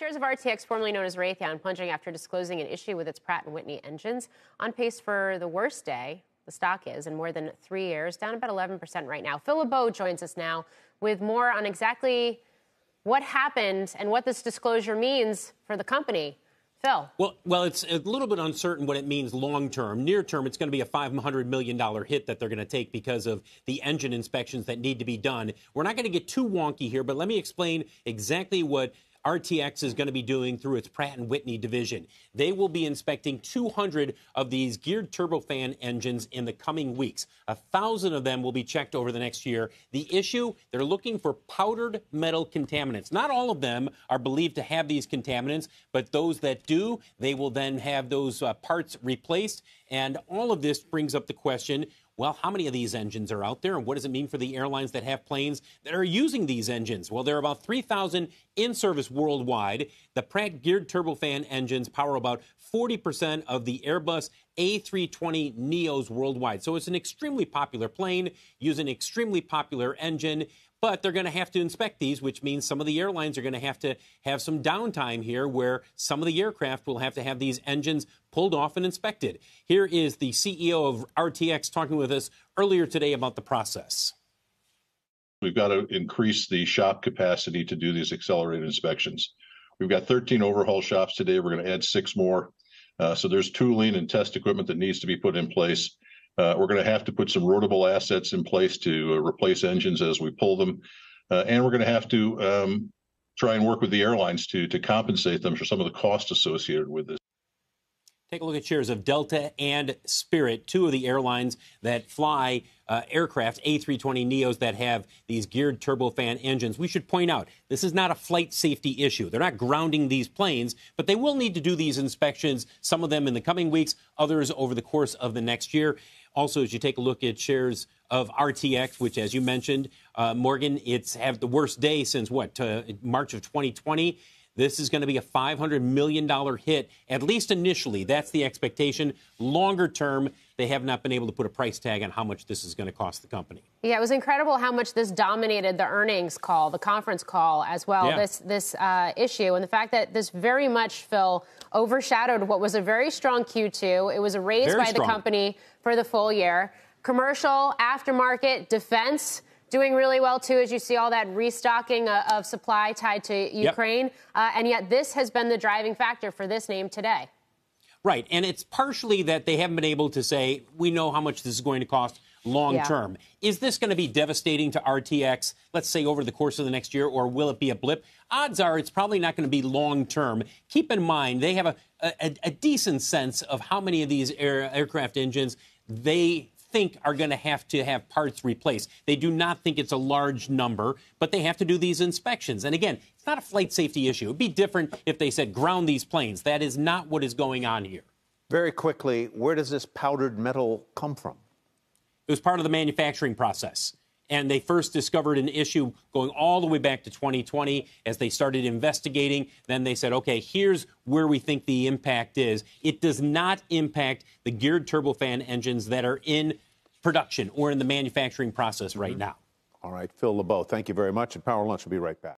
Shares of RTX, formerly known as Raytheon, plunging after disclosing an issue with its Pratt & Whitney engines. On pace for the worst day, the stock is, in more than three years, down about 11% right now. Phil LeBeau joins us now with more on exactly what happened and what this disclosure means for the company. Phil. Well, well, it's a little bit uncertain what it means long term. Near term, it's going to be a $500 million hit that they're going to take because of the engine inspections that need to be done. We're not going to get too wonky here, but let me explain exactly what RTX is going to be doing through its Pratt & Whitney division. They will be inspecting 200 of these geared turbofan engines in the coming weeks. A thousand of them will be checked over the next year. The issue, they're looking for powdered metal contaminants. Not all of them are believed to have these contaminants, but those that do, they will then have those uh, parts replaced. And all of this brings up the question well, how many of these engines are out there, and what does it mean for the airlines that have planes that are using these engines? Well, there are about 3,000 in service worldwide. The Pratt geared turbofan engines power about 40% of the Airbus A320 Neos worldwide. So it's an extremely popular plane, using an extremely popular engine. But they're going to have to inspect these, which means some of the airlines are going to have to have some downtime here where some of the aircraft will have to have these engines pulled off and inspected. Here is the CEO of RTX talking with us earlier today about the process. We've got to increase the shop capacity to do these accelerated inspections. We've got 13 overhaul shops today. We're going to add six more. Uh, so there's tooling and test equipment that needs to be put in place. Uh, we're going to have to put some rotable assets in place to uh, replace engines as we pull them. Uh, and we're going to have to um, try and work with the airlines to, to compensate them for some of the costs associated with this. Take a look at shares of Delta and Spirit, two of the airlines that fly uh, aircraft, A320 Neos, that have these geared turbofan engines. We should point out this is not a flight safety issue. They're not grounding these planes, but they will need to do these inspections, some of them in the coming weeks, others over the course of the next year. Also, as you take a look at shares of RTX, which, as you mentioned, uh, Morgan, it's have the worst day since what, uh, March of 2020. This is going to be a $500 million hit, at least initially. That's the expectation. Longer term, they have not been able to put a price tag on how much this is going to cost the company. Yeah, it was incredible how much this dominated the earnings call, the conference call as well. Yeah. This this uh, issue and the fact that this very much, Phil, overshadowed what was a very strong Q2. It was a raise very by strong. the company for the full year. Commercial, aftermarket, defense doing really well too, as you see all that restocking uh, of supply tied to Ukraine. Yep. Uh, and yet, this has been the driving factor for this name today. Right. And it's partially that they haven't been able to say, we know how much this is going to cost long yeah. term. Is this going to be devastating to RTX, let's say over the course of the next year, or will it be a blip? Odds are it's probably not going to be long term. Keep in mind, they have a, a, a decent sense of how many of these air, aircraft engines they think are going to have to have parts replaced. They do not think it's a large number, but they have to do these inspections. And again, it's not a flight safety issue. It'd be different if they said ground these planes. That is not what is going on here. Very quickly, where does this powdered metal come from? It was part of the manufacturing process and they first discovered an issue going all the way back to 2020 as they started investigating. Then they said, okay, here's where we think the impact is. It does not impact the geared turbofan engines that are in production or in the manufacturing process right mm-hmm. now. All right, Phil LeBeau, thank you very much. And Power Lunch will be right back.